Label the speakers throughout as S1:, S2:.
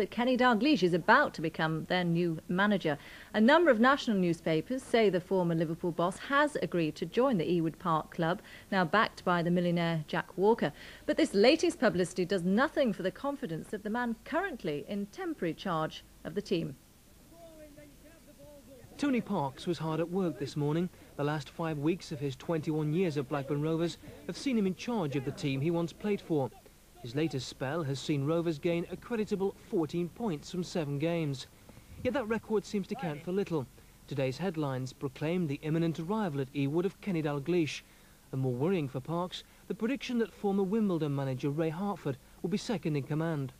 S1: that Kenny Dalglish is about to become their new manager. A number of national newspapers say the former Liverpool boss has agreed to join the Ewood Park club, now backed by the millionaire Jack Walker. But this latest publicity does nothing for the confidence of the man currently in temporary charge of the team.
S2: Tony Parkes was hard at work this morning. The last five weeks of his 21 years at Blackburn Rovers have seen him in charge of the team he once played for. His latest spell has seen Rovers gain a creditable 14 points from seven games. Yet that record seems to count for little. Today's headlines proclaim the imminent arrival at Ewood of Kenny Dalglish. And more worrying for Parkes, the prediction that former Wimbledon manager Ray Harford will be second in command.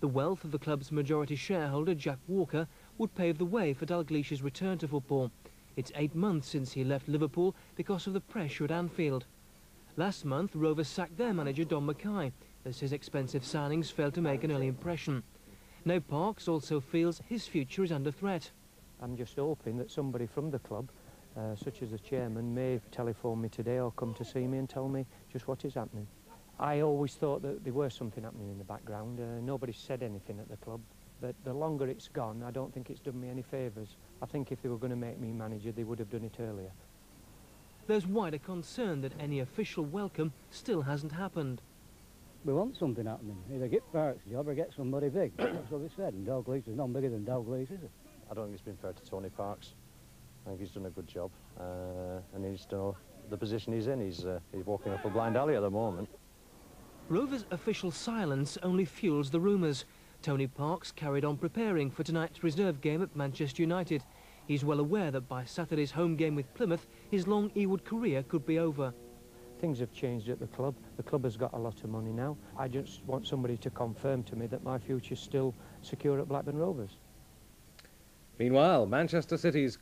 S2: The wealth of the club's majority shareholder, Jack Walker, would pave the way for Dalglish's return to football. It's eight months since he left Liverpool because of the pressure at Anfield. Last month, Rovers sacked their manager, Don Mackay, as his expensive signings failed to make an early impression. Now Parkes also feels his future is under threat.
S3: I'm just hoping that somebody from the club, uh, such as the chairman, may telephone me today or come to see me and tell me just what is happening. I always thought that there was something happening in the background. Uh, nobody said anything at the club, but the longer it's gone, I don't think it's done me any favours. I think if they were going to make me manager, they would have done it earlier.
S2: There's wider concern that any official welcome still hasn't happened
S4: we want something happening. Either get Parkes a job or get somebody big. That's what we said. And Dalglish is no bigger than Dalglish, is it?
S5: I don't think it's been fair to Tony Parkes. I think he's done a good job. Uh, and he's done the position he's in. He's, uh, he's walking up a blind alley at the moment.
S2: Rover's official silence only fuels the rumours. Tony Parkes carried on preparing for tonight's reserve game at Manchester United. He's well aware that by Saturday's home game with Plymouth, his long Ewood career could be over.
S3: Things have changed at the club. The club has got a lot of money now. I just want somebody to confirm to me that my future's still secure at Blackburn Rovers.
S6: Meanwhile, Manchester City's